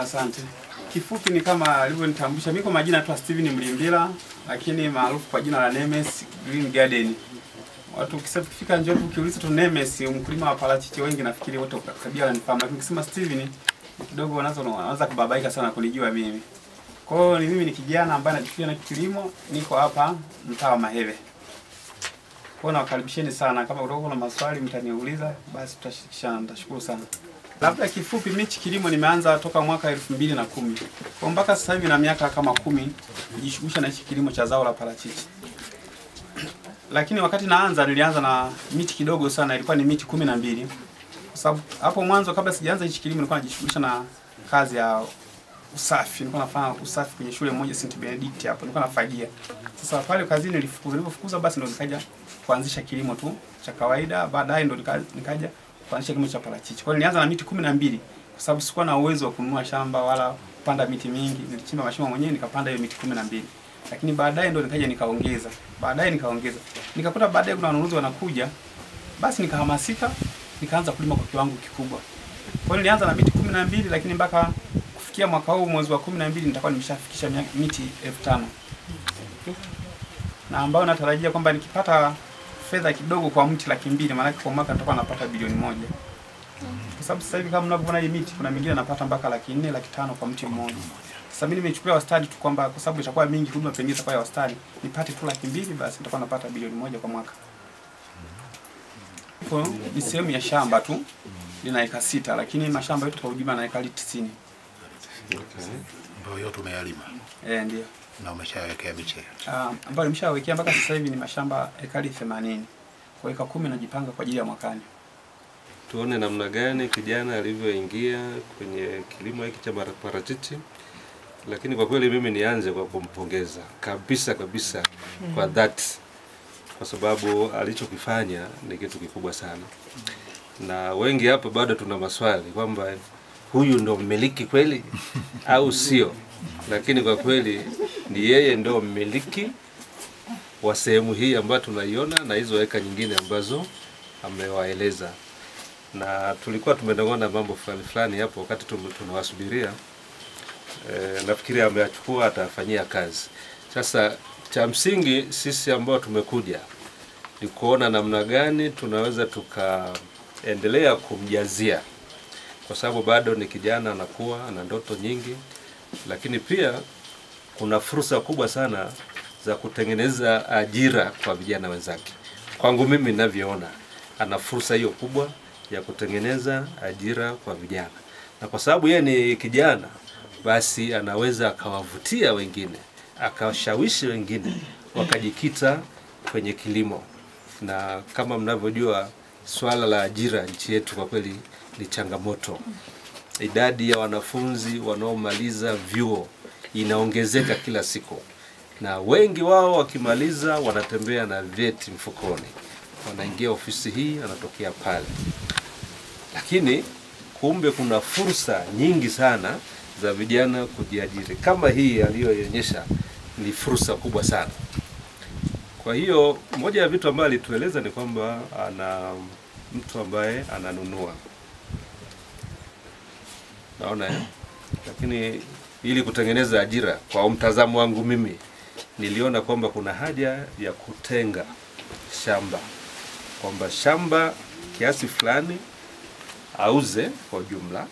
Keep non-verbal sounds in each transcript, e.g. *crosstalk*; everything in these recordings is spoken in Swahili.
Asante. Kifupi ni kama alivyonitambulisha, mimi kwa majina naitwa Steven Mlimbila, lakini maarufu kwa jina la Nemes Green Garden. Watu ukifika Njombe ukiuliza tu Nemes, mkulima wa parachichi, wengi nafikiri wote kabila wananifahamu, lakini ukisema Steven kidogo wanaanza wanaanza kubabaika sana kunijua mimi. Kwa hiyo ni mimi ni kijana ambaye najifunza na kilimo, niko hapa mtaa wa Maheve. Kwa hiyo nawakaribisheni sana, kama utakuwa na maswali mtaniuliza, basi tutashirikishana, nitashukuru sana. Labda kifupi, michi kilimo nimeanza toka mwaka elfu mbili na kumi kwa mpaka sasa hivi na miaka kama kumi nijishughulisha na hichi kilimo cha zao la parachichi. Lakini wakati naanza nilianza na miti kidogo sana, ilikuwa ni miti kumi na mbili kwa sababu hapo mwanzo kabla sijaanza hichi kilimo nilikuwa najishughulisha na kazi ya usafi. Nilikuwa nafanya usafi kwenye shule moja St Benedict hapo, nilikuwa nafagia. Sasa pale kazini nilifukuzwa, nilipofukuza basi ndo nikaja kuanzisha kilimo tu cha kawaida, baadaye ndo nika- nikaja kuanzisha kilimo cha parachichi. Kwa hiyo nilianza na miti kumi na mbili kwa sababu sikuwa na uwezo wa kununua shamba wala kupanda miti mingi. Nilichimba mashimo mwenyewe nikapanda hiyo miti kumi na mbili lakini baadaye ndo nikaja nikaongeza, baadaye nikaongeza, nikakuta baadaye kuna wanunuzi wanakuja, basi nikahamasika, nikaanza kulima kwa kiwango kikubwa. Kwa hiyo nilianza na miti kumi na mbili lakini mpaka kufikia mwaka huu mwezi wa kumi na mbili nitakuwa nimeshafikisha miti elfu tano na ambayo natarajia kwamba nikipata fedha kidogo kwa mti laki mbili maanake kwa mwaka nitakuwa napata bilioni moja kwa sababu sasa hivi kama mnavyoona hii miti kuna mingine napata mpaka laki nne laki tano kwa mti mmoja. Sasa mimi nimechukulia wastani tu kwamba kwa sababu itakuwa mingi, huduma pengine itakuwa ya wastani, nipate tu laki mbili basi nitakuwa napata bilioni moja kwa mwaka. Kwa ni sehemu ya shamba tu lina eka sita, lakini mashamba yote kwa ujumla na eka tisini. ambayo yote umeyalima Eh, ndio na umeshawekea miche. Ah, ambayo nimeshawekea mpaka sasa hivi ni mashamba ekari 80 kwa eka kumi najipanga kwa ajili ya mwakani. tuone namna gani kijana alivyoingia kwenye kilimo hiki cha parachichi. Lakini kwa kweli mimi nianze kwa kumpongeza kabisa kabisa mm. kwa dhati, kwa sababu alichokifanya ni kitu kikubwa sana, na wengi hapa bado tuna maswali kwamba huyu ndo mmiliki kweli au sio? Lakini kwa kweli ni yeye ndio mmiliki wa sehemu hii ambayo tunaiona na hizo weka nyingine ambazo amewaeleza na tulikuwa tumenong'ona mambo fulani fulani hapo wakati tunawasubiria. E, nafikiri ameachukua atafanyia kazi. Sasa cha msingi sisi ambao tumekuja ni kuona namna gani tunaweza tukaendelea kumjazia, kwa sababu bado ni kijana, anakuwa ana ndoto nyingi, lakini pia kuna fursa kubwa sana za kutengeneza ajira kwa vijana wenzake. Kwangu mimi ninavyoona, ana fursa hiyo kubwa ya kutengeneza ajira kwa vijana, na kwa sababu yeye ni kijana, basi anaweza akawavutia wengine, akawashawishi wengine wakajikita kwenye kilimo. Na kama mnavyojua, swala la ajira nchi yetu kwa kweli ni changamoto. Idadi ya wanafunzi wanaomaliza vyuo inaongezeka kila siku, na wengi wao wakimaliza wanatembea na vyeti mfukoni, wanaingia ofisi hii, wanatokea pale lakini kumbe kuna fursa nyingi sana za vijana kujiajiri. Kama hii aliyoionyesha ni fursa kubwa sana. Kwa hiyo moja ya vitu ambayo alitueleza ni kwamba ana mtu ambaye ananunua, naona? Lakini ili kutengeneza ajira, kwa mtazamo wangu mimi, niliona kwamba kuna haja ya kutenga shamba, kwamba shamba kiasi fulani auze kwa jumla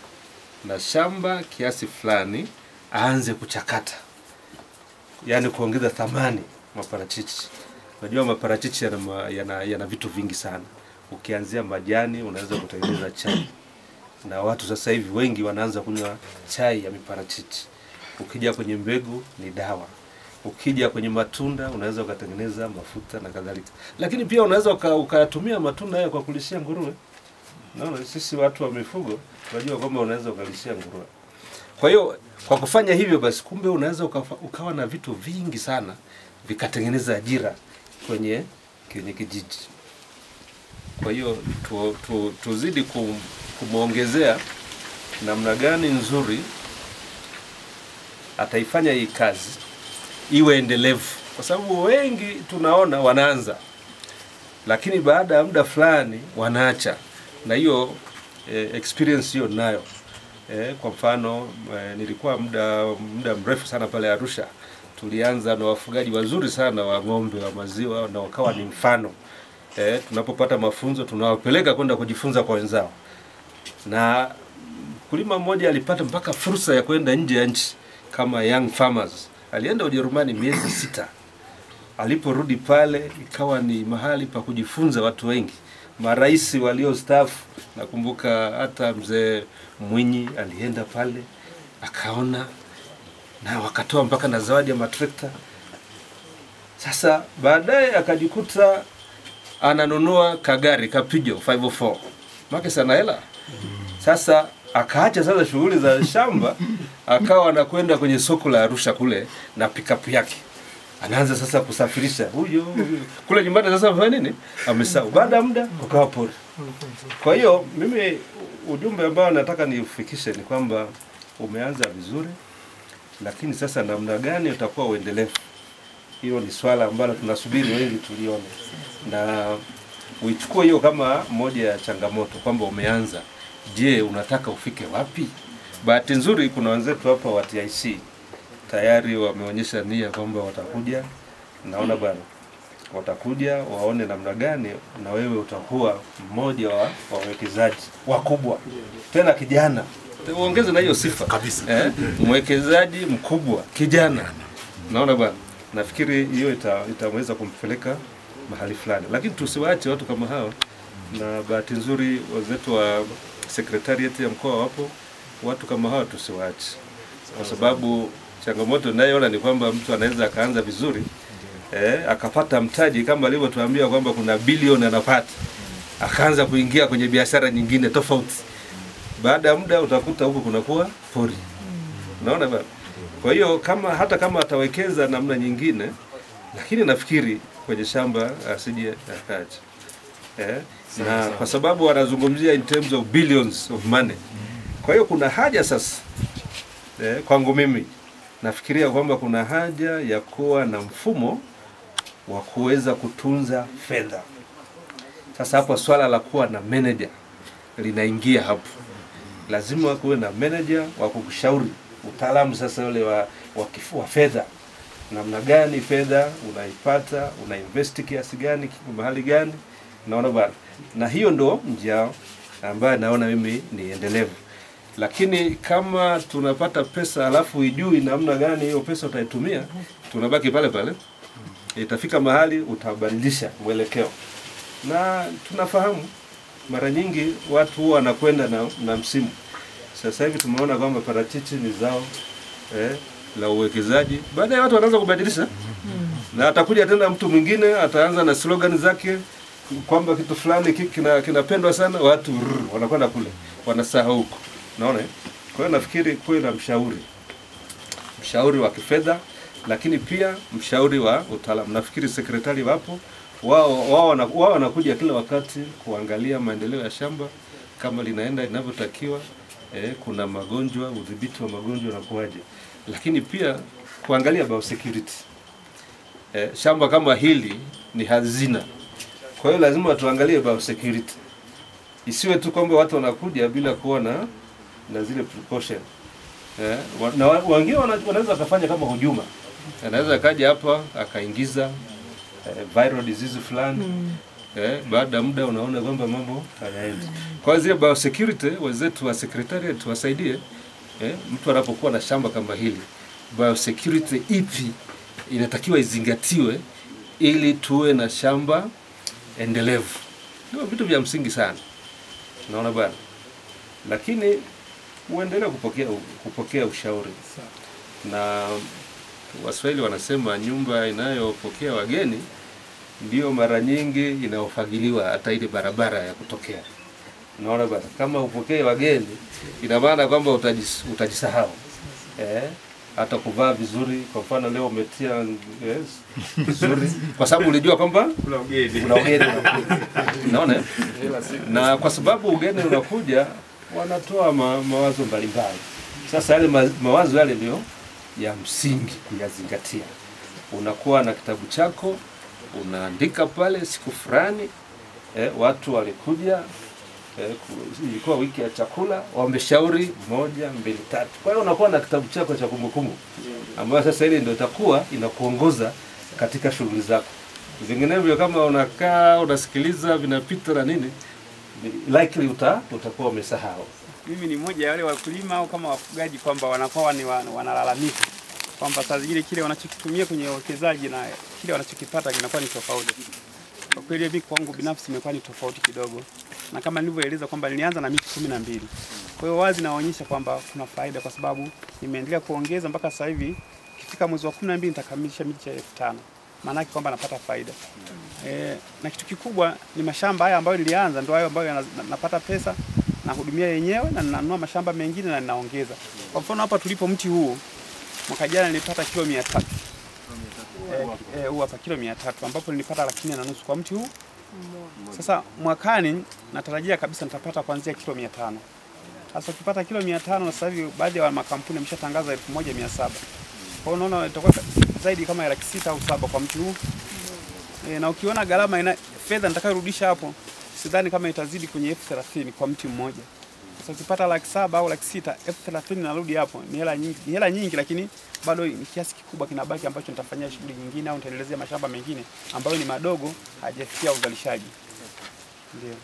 na shamba kiasi fulani aanze kuchakata, yaani kuongeza thamani maparachichi. Unajua maparachichi yana, yana, yana vitu vingi sana. Ukianzia majani unaweza kutengeneza chai, na watu sasa hivi wengi wanaanza kunywa chai ya miparachichi. Ukija kwenye mbegu ni dawa, ukija kwenye matunda unaweza ukatengeneza mafuta na kadhalika, lakini pia unaweza uka- ukayatumia matunda hayo kwa kulishia nguruwe. Naona sisi watu wa mifugo tunajua kwamba unaweza ukalishia nguruwe. Kwa hiyo kwa kufanya hivyo basi, kumbe unaweza ukawa na vitu vingi sana vikatengeneza ajira kwenye kwenye kijiji. Kwa hiyo tu, tu, tuzidi kum, kumwongezea namna gani nzuri ataifanya hii kazi iwe endelevu, kwa sababu wengi tunaona wanaanza lakini baada ya muda fulani wanaacha, na hiyo eh, experience hiyo nayo Eh, kwa mfano eh, nilikuwa muda muda mrefu sana pale Arusha. Tulianza na wafugaji wazuri sana wa ng'ombe wa maziwa na wakawa ni mfano. Eh, tunapopata mafunzo tunawapeleka kwenda kujifunza kwa wenzao. Na mkulima mmoja alipata mpaka fursa ya kwenda nje ya nchi kama young farmers. Alienda Ujerumani miezi *clears throat* sita. Aliporudi pale ikawa ni mahali pa kujifunza watu wengi, marais waliostaafu. Nakumbuka hata mzee Mwinyi alienda pale akaona, na wakatoa mpaka na zawadi ya matrekta. Sasa baadaye akajikuta ananunua kagari kapijo 504 make sana hela sasa akaacha sasa shughuli za shamba, akawa anakwenda kwenye soko la Arusha kule na pikapu yake, anaanza sasa kusafirisha huyo huyo. kule nyumbani. Sasa amefanya nini? Amesahau. Baada ya muda ukawa pori. Kwa hiyo mimi ujumbe ambao nataka niufikishe ni kwamba umeanza vizuri, lakini sasa namna gani utakuwa uendelevu, hiyo ni swala ambalo tunasubiri wengi tulione, na uichukue hiyo kama moja ya changamoto kwamba umeanza Je, unataka ufike wapi? Bahati nzuri kuna wenzetu hapa wa TIC tayari wameonyesha nia kwamba watakuja. Naona bwana, watakuja waone namna gani na wewe utakuwa mmoja wa wawekezaji wakubwa, tena kijana. Uongeze na hiyo sifa Kabisa. eh, mwekezaji mkubwa kijana. Naona bwana, nafikiri hiyo ita, itaweza kumpeleka mahali fulani, lakini tusiwaache watu kama hao, na bahati nzuri wenzetu wa sekretariat ya mkoa wapo, watu kama hawa, tusiwaache, kwa sababu changamoto nayoona ni kwamba mtu anaweza akaanza vizuri eh, akapata mtaji kama alivyotuambia kwamba kuna bilioni anapata, akaanza kuingia kwenye biashara nyingine tofauti. Baada ya muda utakuta huko kunakuwa pori. Unaona bana? Kwa hiyo kama hata kama atawekeza namna nyingine, lakini nafikiri kwenye shamba asije akaja eh, na kwa sababu wanazungumzia in terms of billions of money. Kwa hiyo kuna haja sasa eh, kwangu mimi nafikiria kwamba kuna haja ya kuwa na mfumo wa kuweza kutunza fedha. Sasa hapo swala la kuwa na manager linaingia hapo. Lazima kuwe na manager wa kukushauri utaalamu sasa ule wa, wa, wa fedha, namna gani fedha unaipata, una invest kiasi gani, mahali gani, naona bwana, na hiyo ndo njia ambayo naona mimi ni endelevu. Lakini kama tunapata pesa alafu ijui namna gani hiyo pesa utaitumia, tunabaki pale pale, itafika mahali utabadilisha mwelekeo, na tunafahamu mara nyingi watu huwa wanakwenda na, na msimu. Sasa hivi tumeona kwamba parachichi ni zao eh, la uwekezaji. Baadaye watu wanaanza kubadilisha na atakuja tena mtu mwingine ataanza na slogan zake kwamba kitu fulani kinapendwa kina- sana, watu wanakwenda kule wanasahau huko. Naona eh? kwa hiyo nafikiri kuwe na mshauri mshauri wa kifedha, lakini pia mshauri wa utaalamu. Nafikiri sekretari wapo wao wao wao wanakuja kila wakati kuangalia maendeleo ya shamba kama linaenda inavyotakiwa. Eh, kuna magonjwa, udhibiti wa magonjwa unakuwaje, lakini pia kuangalia biosecurity. Eh, shamba kama hili ni hazina, kwa hiyo lazima tuangalie biosecurity, isiwe tu kwamba watu wanakuja bila kuona na zile precaution. Eh, na wengine wana- wanaweza wakafanya kama hujuma, anaweza akaja hapa akaingiza eh, viral disease fulani. Mm. eh, baada ya muda unaona kwamba mambo hayaendi. Kwa hiyo zile biosecurity wenzetu wa secretariat wasaidie eh, mtu anapokuwa na shamba kama hili, biosecurity ipi inatakiwa izingatiwe ili tuwe na shamba endelevu. Ndio vitu vya msingi sana, naona bwana, lakini uendelee kupokea kupokea ushauri. Na Waswahili wanasema nyumba inayopokea wageni ndio mara nyingi inayofagiliwa hata ile barabara ya kutokea. Unaona bwana, kama upokee wageni, ina maana kwamba utajis, utajisahau. Eh, hata kuvaa vizuri. Kwa mfano leo umetia yes, vizuri kwa sababu ulijua kwamba Kuna ugeni. kuna ugeni. Unaona na kwa sababu ugeni unakuja, wanatoa ma, mawazo mbalimbali. Sasa yale ma, mawazo yale ndio ya msingi kuyazingatia. Unakuwa na kitabu chako, unaandika pale siku fulani eh, watu walikuja ku- ilikuwa wiki ya chakula, wameshauri moja mbili tatu. Kwa hiyo unakuwa na kitabu chako cha kumbukumbu ambayo sasa ile ndio itakuwa inakuongoza katika shughuli zako. Vinginevyo kama unakaa unasikiliza vinapita na nini, ni- likely uta, utakuwa umesahau. mimi ni mmoja ya wale wakulima au kama wafugaji kwamba wanakuwa ni wanalalamika kwamba saa zingine kile wanachokitumia kwenye uwekezaji na kile wanachokipata kinakuwa ni tofauti. Kwa kweli mimi kwangu binafsi imekuwa ni tofauti kidogo, na kama nilivyoeleza kwamba nilianza na miti kumi na mbili. Kwa hiyo wazi naonyesha kwamba kuna faida, kwa sababu nimeendelea kuongeza mpaka sasa hivi ikifika mwezi wa kumi na mbili nitakamilisha miti elfu tano maana yake kwamba napata faida. E, na kitu kikubwa ni mashamba haya ambayo nilianza ndio hayo ambayo napata pesa nahudumia yenyewe na ninanunua mashamba mengine na ninaongeza. Kwa mfano hapa tulipo mti huu mwaka jana nilipata kilo mia tatu Eh, eh, huu hapa kilo mia tatu ambapo nilipata laki na nusu kwa mti huu. Sasa mwakani natarajia kabisa nitapata kuanzia kilo mia tano. Sasa ukipata kilo mia tano na sasa hivi baadhi ya makampuni yameshatangaza elfu moja mia saba. Kwa hiyo unaona itakuwa zaidi kama laki sita au saba kwa mtu huu. E, na ukiona gharama ina fedha nitakayorudisha hapo sidhani kama itazidi kwenye elfu thelathini kwa mti mmoja. Sasa ukipata laki saba au laki sita elfu thelathini narudi hapo. Ni hela nyingi, ni hela nyingi, lakini bado ni kiasi kikubwa kinabaki ambacho nitafanyia shughuli nyingine au nitaendelezea mashamba mengine ambayo ni madogo hajafikia uzalishaji. Ndio.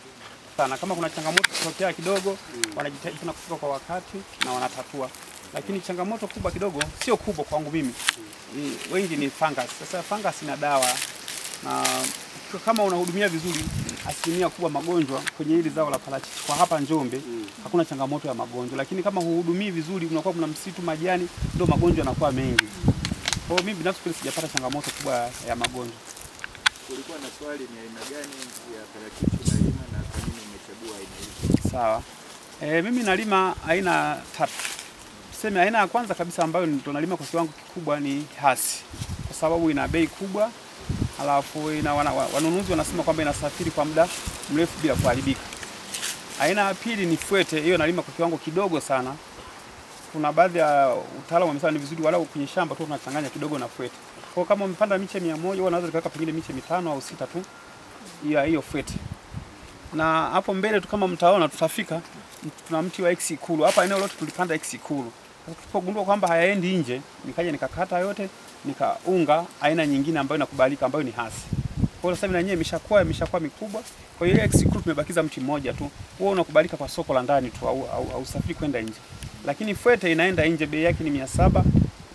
Sana, kama kuna changamoto kutokea kidogo, wanajitahidi sana kufika kwa wakati na wanatatua, lakini changamoto kubwa kidogo, sio kubwa kwangu mimi, wengi ni fungus. Sasa fungus ina dawa na kama unahudumia vizuri, asilimia kubwa magonjwa kwenye hili zao la parachichi kwa hapa Njombe mm. hakuna changamoto ya magonjwa, lakini kama huhudumii vizuri, unakuwa kuna msitu majani, ndio magonjwa yanakuwa mengi. Kwa hiyo mimi binafsi kweli sijapata changamoto kubwa ya magonjwa. Kulikuwa na swali ni aina gani ya parachichi unalima na kwa nini umechagua aina hii? Sawa. E, mimi nalima aina tatu. Tuseme aina ya kwanza kabisa ambayo ndo nalima kwa kiwango kikubwa ni hasi, kwa sababu ina bei kubwa, alafu ina wana, wanunuzi wanasema kwamba inasafiri kwa muda mrefu bila kuharibika. Aina ya pili ni fwete, hiyo nalima kwa kiwango kidogo sana. Kuna baadhi ya utaalamu wamesema ni vizuri walau kwenye shamba tu tunachanganya kidogo na fwete. Kwa kama umepanda miche mia moja huwa naweza nikaweka pengine miche mitano au sita tu ya hiyo fwete na hapo mbele tu kama mtaona tutafika, tuna mti wa X Ikulu hapa. Eneo lote tulipanda X Ikulu. Tulipogundua kwamba hayaendi nje, nikaja nikakata yote, nikaunga aina nyingine ambayo inakubalika, ambayo ni hasi. Kwa hiyo sasa mimi yenyewe imeshakuwa imeshakuwa mikubwa. Kwa hiyo X group tumebakiza mti mmoja tu, huo unakubalika kwa soko la ndani tu, au, au, au usafiri kwenda nje. Lakini fwete inaenda nje, bei yake ni mia saba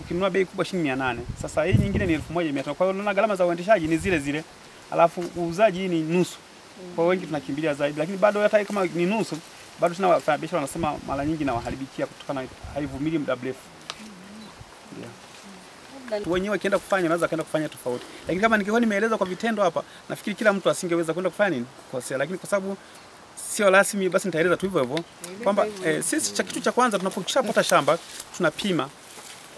ukinunua bei kubwa shilingi mia nane. Sasa hii nyingine ni elfu moja mia tano. Kwa hiyo unaona gharama za uendeshaji ni zile zile, alafu uuzaji ni nusu kwa wengi tunakimbilia zaidi, lakini bado hata kama ni nusu, bado tuna wafanyabiashara wanasema mara nyingi na waharibikia kutokana na haivumilii muda mrefu. Ndio. Wenyewe akienda kufanya wanaweza kaenda kufanya tofauti, lakini kama ningekuwa nimeeleza kwa vitendo hapa, nafikiri kila mtu asingeweza kwenda kufanya nini kukosea, lakini kwa sababu sio rasmi, basi nitaeleza tu hivyo hivyo kwamba eh, sisi cha kitu cha kwanza tunapokishapata shamba tunapima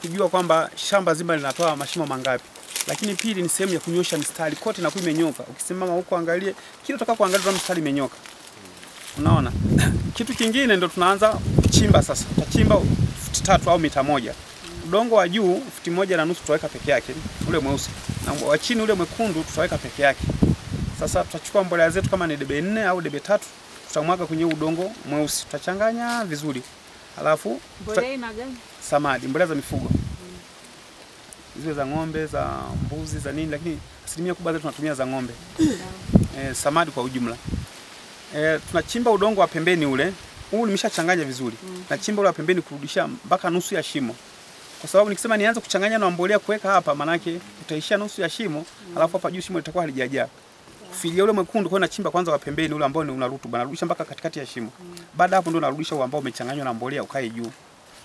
kujua kwamba shamba zima linatoa mashimo mangapi. Lakini pili ni sehemu ya kunyosha mistari kote na kuimenyoka. Ukisimama huko angalie kile utaka kuangalia mstari imenyoka. Unaona? *clears throat* Kitu kingine ndio tunaanza kuchimba sasa. Tutachimba futi tatu au mita moja. Udongo wa juu futi moja na nusu tutaweka peke yake, ule mweusi. Na wa chini ule mwekundu tutaweka peke yake. Sasa tutachukua mbolea zetu kama ni debe nne au debe tatu, tutamwaga kwenye udongo mweusi. Tutachanganya vizuri. Alafu Mbolea ina gani? samadi, mbolea za mifugo ziwe za ng'ombe, za mbuzi, za nini, lakini asilimia kubwa zetu tunatumia za ng'ombe *coughs* e, samadi kwa ujumla. E, tunachimba udongo wa pembeni ule, huu nimeshachanganya vizuri. Nachimba ule wa pembeni kurudisha mpaka nusu ya shimo, kwa sababu nikisema nianze kuchanganya na mbolea kuweka hapa, manake utaishia nusu ya shimo, alafu hapa juu shimo litakuwa halijajaa kufilia ule mwekundu. Kwa nachimba kwanza wa pembeni ule ambao una rutuba, narudisha mpaka katikati ya shimo. Baada hapo ndio narudisha ambao umechanganywa na mbolea ukae juu.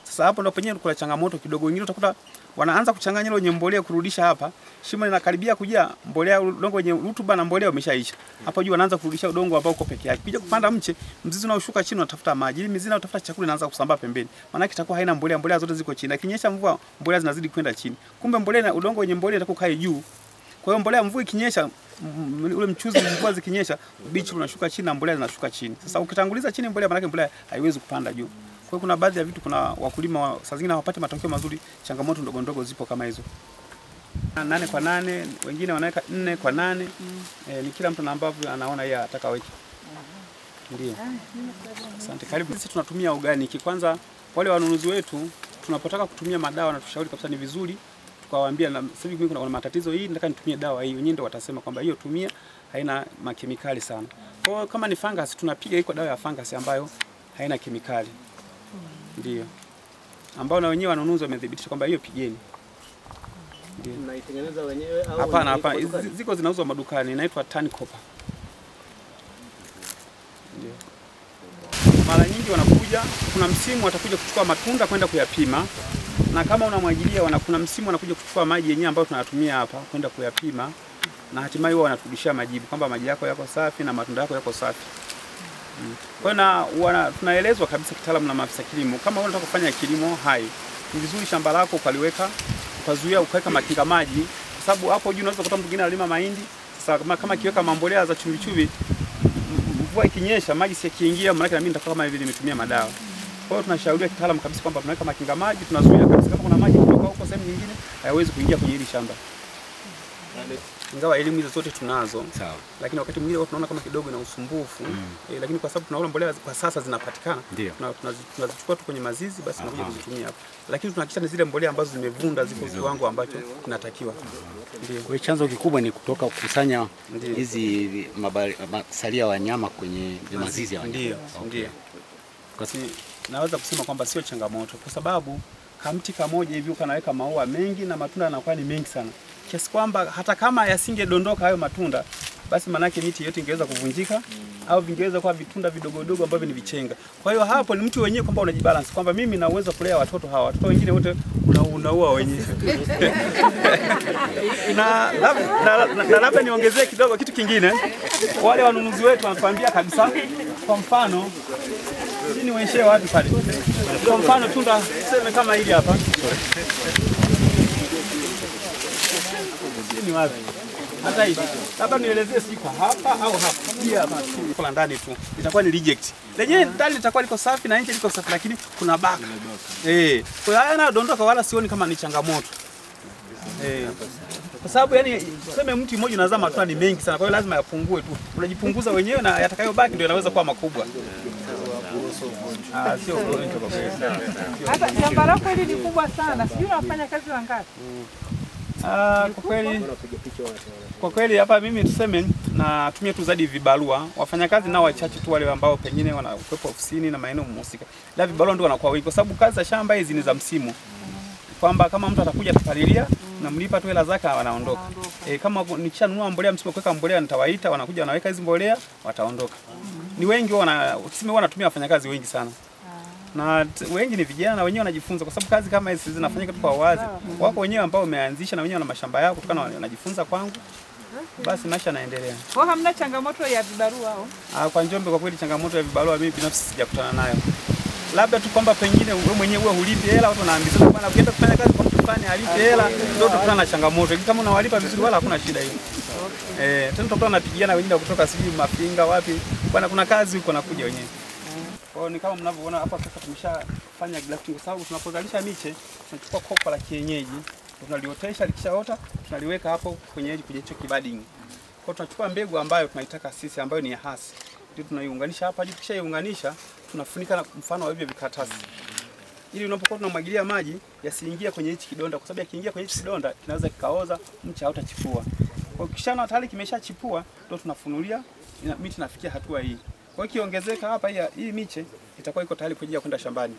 Sasa hapo ndo penyewe kuna changamoto kidogo. Wengine utakuta wanaanza kuchanganya ile mbolea kurudisha hapa, shimo linakaribia kujaa, mbolea udongo wenye rutuba na mbolea umeshaisha. Hapo juu wanaanza kurudisha udongo ambao uko peke yake. Kija kupanda mche, mzizi unaoshuka chini unatafuta maji. Ili mizizi inayotafuta chakula inaanza kusambaa pembeni. Maana yake itakuwa haina mbolea, mbolea zote ziko chini. Akinyesha mvua, mbolea zinazidi kwenda chini. Kumbe mbolea na udongo wenye mbolea itakuwa kae juu. Kwa hiyo mbolea mvua ikinyesha, ule mchuzi mvua zikinyesha, bichi unashuka chini na mbolea zinashuka chini. Sasa ukitanguliza chini mbolea, maana yake mbolea haiwezi kupanda juu. Kwa hiyo kuna baadhi ya vitu, kuna wakulima wa, saa zingine hawapati matokeo mazuri, changamoto ndogo ndogo zipo kama hizo. Nane kwa nane, wengine wanaweka nne kwa nane. mm. E, ni kila mtu na ambavyo anaona yeye ataka weke. Ndio. Asante. Karibu. Sisi tunatumia organic. Kwanza wale wanunuzi wetu tunapotaka kutumia madawa na tushauri kabisa ni vizuri tukawaambia na sasa hivi kuna kuna matatizo hii nataka nitumie dawa hii. Wenyewe ndio watasema kwamba hiyo tumia haina makemikali sana. Kwa kama ni fungus tunapiga iko dawa ya fungus ambayo haina kemikali. Ndio. Ambao na wenyewe wanunuzi wamethibitisha kwamba hiyo pigeni. Mnaitengeneza wenyewe au Hapana, hapana, ziko zinauzwa madukani, inaitwa tan copper. Ndio. Mara nyingi wanakuja, kuna msimu watakuja kuchukua matunda kwenda kuyapima, na kama unamwagilia, wana kuna msimu wanakuja kuchukua maji yenyewe ambayo tunayatumia hapa kwenda kuyapima, na hatimaye huwa wanaturudishia majibu kwamba maji yako yako safi na matunda yako yako safi. Kwa na wana, tunaelezwa kabisa kitaalamu na maafisa kilimo, kama unataka kufanya kilimo hai, ni vizuri shamba lako ukaliweka ukazuia ukaweka makinga maji, kwa sababu hapo juu unaweza kukuta mtu mwingine analima mahindi. Sasa kama, kama kiweka mambolea za chumvi, mvua ikinyesha maji si yakiingia, maana na mimi nitakuwa kama hivi nimetumia madawa. Kwa hiyo tunashauriwa kitaalamu kabisa kwamba tunaweka makinga maji, tunazuia kabisa kama kuna maji kutoka huko sehemu nyingine hayawezi kuingia kwenye hili shamba. Ingawa elimu hizo zote tunazo, Sawa. lakini wakati mwingine tunaona kama kidogo na usumbufu mm. E, lakini kwa sababu tunaona mbolea kwa sasa zinapatikana tunazichukua tu kwenye mazizi basi tunakuja kuzitumia hapa, lakini tunahakikisha ni zile mbolea ambazo zimevunda ziko kiwango ambacho kinatakiwa. Ndio. Kwa chanzo kikubwa ni kutoka kukusanya hizi mabari- masalia ya wanyama kwenye mazizi ya wanyama. Ndio, ndio. Kwa si, naweza kusema kwamba sio changamoto kwa sababu kamti kamoja hivi ukanaweka maua mengi na matunda yanakuwa ni mengi sana kiasi kwamba hata kama yasingedondoka hayo matunda basi manake miti yote ingeweza kuvunjika au vingeweza kuwa vitunda vidogo vidogo ambavyo ni vichenga. Kwa hiyo hapo ni mtu wenyewe kwamba unajibalance kwamba mimi na uwezo kulea watoto hawa, watoto wengine wote una- unaua wenyewe. *laughs* na labda na, na, na labda niongezee kidogo kitu kingine, wale wanunuzi wetu wanatuambia kabisa, kwa mfano sini weshee watu pale. Kwa mfano tunda tuseme kama hili hapa. Hii ni wapi? Hata hivi. Labda nielezee siko hapa au hapa. Hii hapa tu. Kwa ndani tu. Itakuwa ni reject. Lenyewe ndani litakuwa liko safi na nje liko safi lakini kuna baka. Eh. Kwa hiyo haya yanadondoka wala sioni kama ni changamoto. Eh. Kwa sababu yani tuseme mti mmoja unazaa matunda ni mengi sana, kwa hiyo lazima yapungue tu. Unajipunguza wenyewe na yatakayobaki ndio yanaweza kuwa makubwa. Ah, sio ugonjwa kwa kweli. Hata shamba lako hili ni kubwa sana, sijui unafanya kazi wangapi? Ah, kwa kweli kwa kweli hapa mimi tuseme natumia tu zaidi vibarua. Wafanyakazi nao wachache tu wale ambao pengine wanakuwepo ofisini na maeneo mhusika. Ila vibarua ndio wanakuwa wengi kwa sababu kazi za shamba hizi ni za msimu. Kwamba kama mtu atakuja atapalilia namlipa tu hela zake anaondoka. E, kama nikishanunua mbolea msimu kuweka mbolea nitawaita wanakuja wanaweka hizi mbolea wataondoka. Ni wengi wana tuseme wanatumia wafanyakazi wengi sana na wengi ni vijana wenyewe wanajifunza, kwa sababu kazi kama hizi zinafanyika tu kwa wazi. Wako wenyewe ambao wameanzisha na wenyewe wana mashamba yao, kutokana wanajifunza kwangu, basi maisha yanaendelea. Kwa hamna changamoto ya vibarua au? Ah, Kwa Njombe kwa kweli changamoto ya vibarua mimi binafsi sijakutana nayo, labda tu kwamba pengine wewe mwenyewe huwa hulipi hela, watu wanaambizana bwana, ukienda kufanya kazi kwa mtu fulani alipe hela, ndio utakutana na changamoto. Kama unawalipa vizuri, wala hakuna shida hiyo. Eh, tena na pigiana wengine kutoka sijui Mafinga wapi, bwana, kuna kazi huko nakuja wenyewe. Kwa hiyo ni kama mnavyoona hapa sasa tumeshafanya grafting kwa sababu tunapozalisha miche tunachukua kopa la kienyeji tunaliotesha, likishaota tunaliweka hapo kwenye kwenye hicho kibading. Kwa tunachukua mbegu ambayo tunaitaka sisi ambayo ni ya hasi. Ndio tunaiunganisha hapa juu, tukishaiunganisha tunafunika na mfano wa hivyo vikaratasi. Ili unapokuwa tunamwagilia maji yasiingie kwenye hichi kidonda kwa sababu yakiingia kwenye hichi kidonda kinaweza kikaoza, mche hautachipua. Kwa hiyo kisha tayari kimeshachipua ndio tunafunulia miti inafikia hatua hii. Kwa hiyo ikiongezeka hapa hii, hii miche itakuwa iko tayari kwa ajili ya kwenda shambani.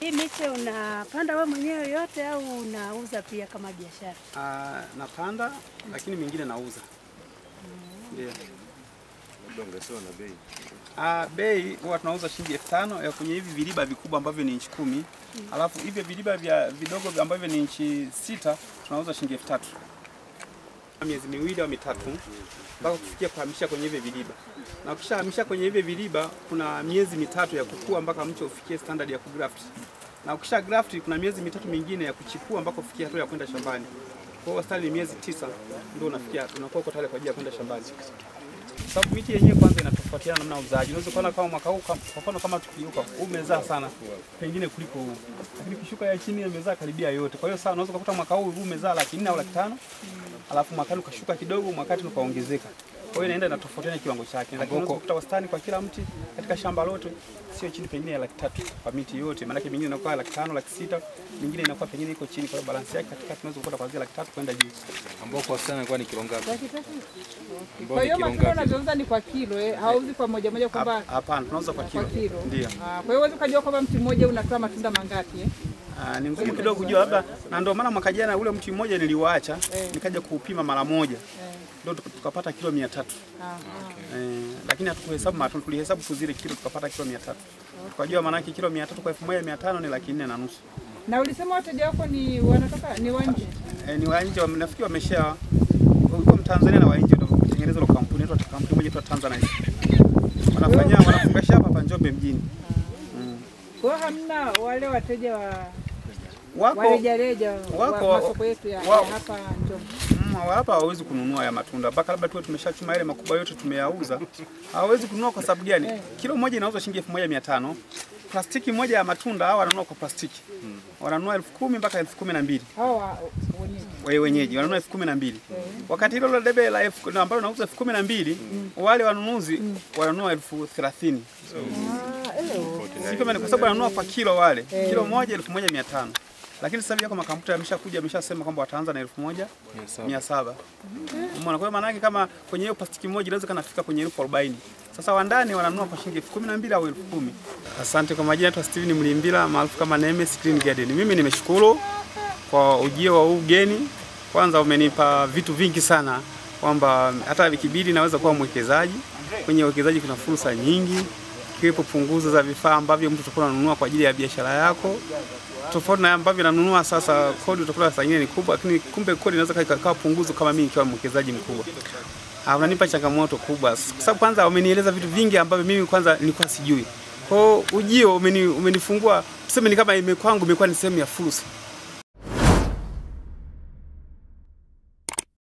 Hii miche unapanda wewe mwenyewe yote au unauza pia kama biashara? Ah, napanda lakini mingine nauza. Ndio. Na bei? Ah, bei huwa tunauza shilingi elfu tano ya kwenye hivi viriba vikubwa ambavyo ni inchi kumi. Alafu hivyo viriba vya vidogo ambavyo ni inchi sita tunauza shilingi elfu tatu. Miezi miwili au mitatu mpaka kufikia kuhamisha kwenye hivyo viliba. Na ukishahamisha kwenye hivyo viliba kuna miezi mitatu ya kukua mpaka mche ufikie standard ya kugraft. Na ukisha graft kuna miezi mitatu mingine ya kuchipua mpaka kufikia hatua ya kwenda shambani. Kwa hiyo wastani ni miezi tisa ndio unafikia unakuwa uko tayari kwa ajili ya kwenda shambani. Sababu miti yenyewe kwanza inatofautiana namna ya uzaji. Unaweza kuona kama mwaka huu kwa mfano kama tukiuka umezaa sana pengine kuliko huu. Lakini kishuka ya chini imezaa karibia yote. Kwa hiyo sasa unaweza kukuta mwaka huu umezaa laki nne au laki tano alafu mwakani ukashuka kidogo, mwakati ukaongezeka. Kwa hiyo inaenda inatofautiana kiwango chake, lakini unaweza kukuta wastani kwa kila mti katika shamba lote sio chini pengine ya laki tatu kwa miti yote, maanake mingine inakuwa laki tano, laki sita, mingine inakuwa pengine iko chini. Kwa hiyo balansi yake katika tunaweza kukuta kuanzia laki tatu kwenda juu. ambao kwa wastani inakuwa ni kilo ngapi? Kwa hiyo matunda unazouza ni kwa kilo eh, hauzi kwa moja moja kwamba Hapana, tunauza kwa kwa kilo. Ndio. Ah, kwa hiyo unaweza ukajua kwamba mti mmoja unatoa matunda mangapi eh? Ah, ni ngumu kidogo kujua labda, na ndio maana mwaka jana ule mti mmoja niliwacha nikaja kuupima mara moja ndio tuka- tukapata kilo mia okay. eh, lakini hatukuhesabu matunda, tulihesabu tu zile kilo tukapata kilo 300 okay. tukajua maanake kilo mia tatu kwa elfu moja mia tano ni laki nne na nusu. Na ulisema wateja wako ni wanatoka ni wa nje. Eh, ni wa nje nafikiri wamesha uko Mtanzania na wa nje ndio kutengeneza ile kampuni inaitwa kampuni moja inaitwa Tanzanite. Wanafanya wanafungasha hapa hapa Njombe mjini. Kwa hamna wale wateja wa Wako warejareja wa wako- masoko yetu ya, wako, ya hapa Njombe. Mm, hapa hawawezi kununua haya matunda. Mpaka labda tuwe tumeshachuma yale makubwa yote tumeyauza. Hawawezi kununua kwa sababu gani? Kilo moja inauzwa shilingi elfu moja mia tano. Plastiki moja ya matunda hao wananunua kwa plastiki, wananunua elfu kumi mpaka elfu kumi na mbili. Hawa wenyewe. we wenyeji wananunua elfu kumi na mbili. Wakati hilo la debe la elfu na ambalo nauza elfu kumi na mbili wale wanunuzi wananunua elfu thelathini. Si kama ni kwa sababu wananunua kwa kilo wale. Kilo moja elfu moja mia tano lakini sasa hivi yako makampuni yameshakuja yameshasema kwamba wataanza na elfu moja mia saba Umeona? Kwa hiyo maana yake kama kwenye hiyo plastiki moja inaweza kanafika kwenye elfu arobaini sasa wandani wananunua kwa shilingi elfu kumi na mbili au elfu kumi Asante kwa majina, naitwa Steven Mlimbila maarufu kama Nemes Green Garden. Mimi nimeshukuru kwa ujio wa huu ugeni. Kwanza umenipa vitu vingi sana, kwamba hata ikibidi naweza kuwa mwekezaji. Kwenye uwekezaji kuna fursa nyingi, ikiwepo punguzo za vifaa ambavyo mtu utakuwa unanunua kwa ajili ya biashara yako, tofauti na ambavyo nanunua sasa. Kodi utakuta saa nyingine ni kubwa, lakini kumbe kodi inaweza ikawa punguzo kama mimi nikiwa mwekezaji mkubwa. Ah, unanipa changamoto kubwa kwa sababu kwanza umenieleza vitu vingi ambavyo mimi kwanza nilikuwa sijui. Kwa ujio umeni, umenifungua tuseme ni kama imekwangu imekuwa ni sehemu ya fursa